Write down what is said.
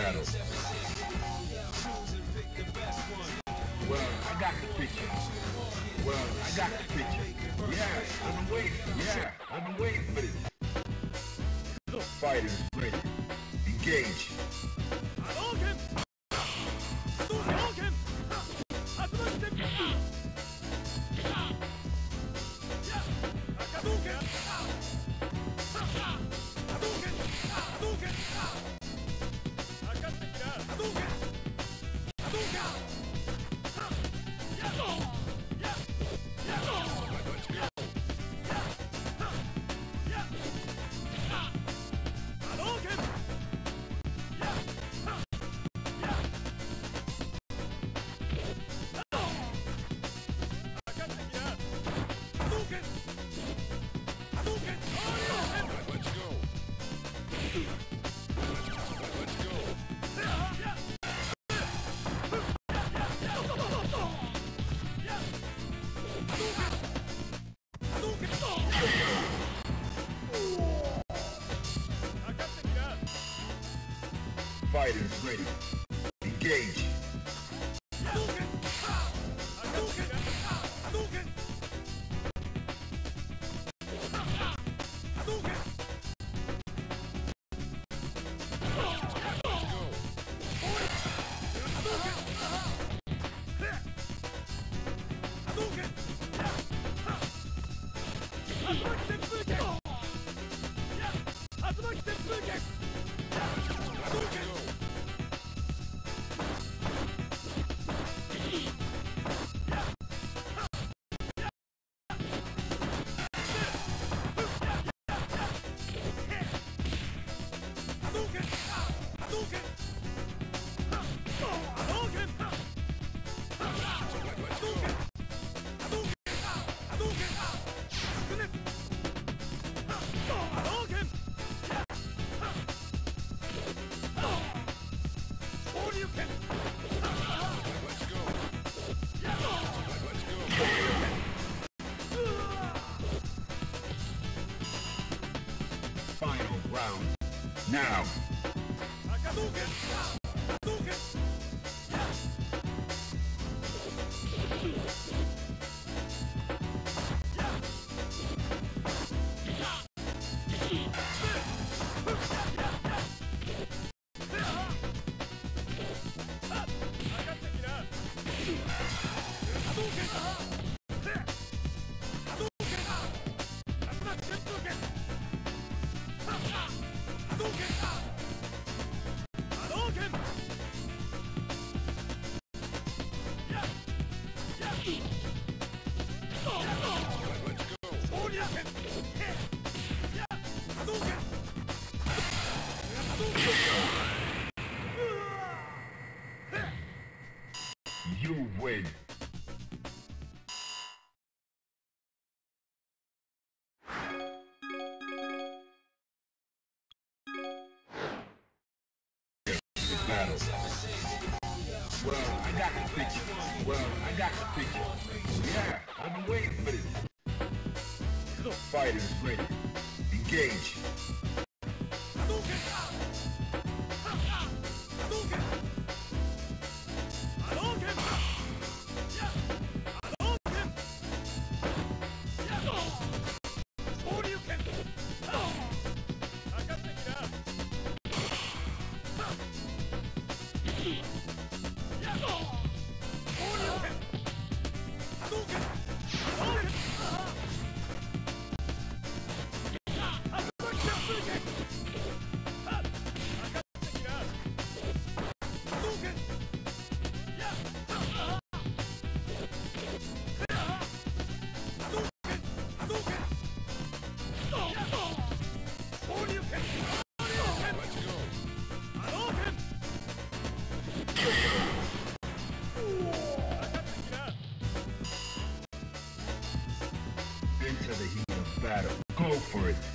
battle. Well, I got the picture. Well, I got the picture. Yeah, I've been waiting. Yeah, I've been waiting for this. The fighters ready. Engage. Fighters ready. Engage. Final Now. You win. Well, I got the picture. Well, I got the picture. Been waiting for this. Fighters ready. Engage. For it.